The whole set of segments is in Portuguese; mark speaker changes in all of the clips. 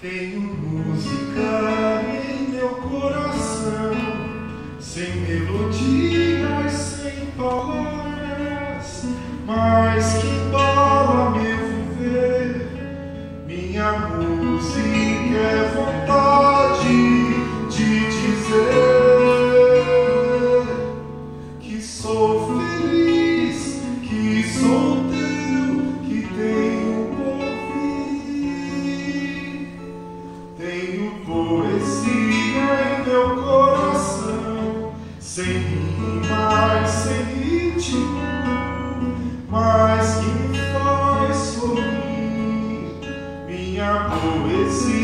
Speaker 1: Tenho música em meu coração, sem melodia. mas que faz sorrir minha poesia.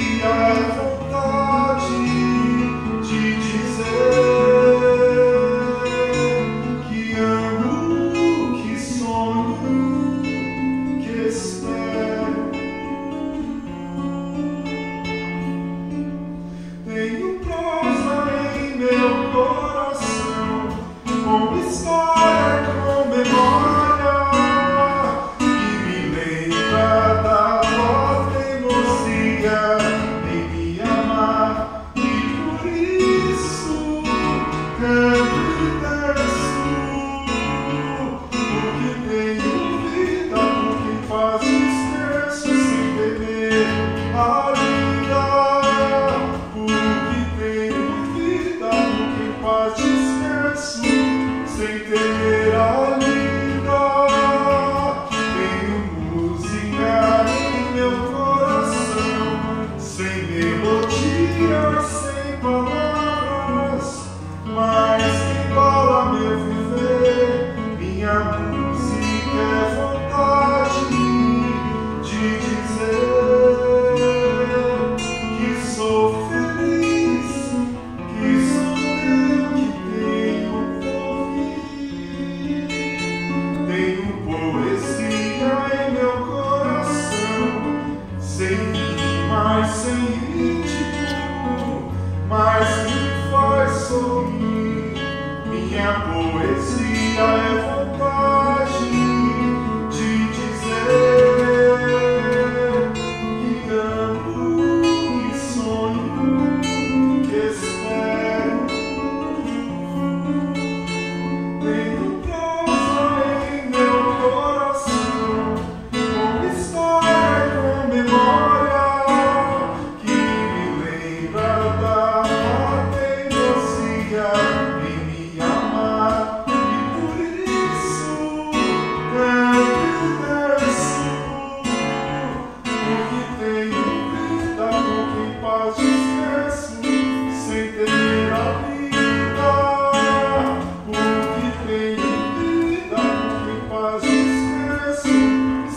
Speaker 1: dias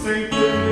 Speaker 1: sem ter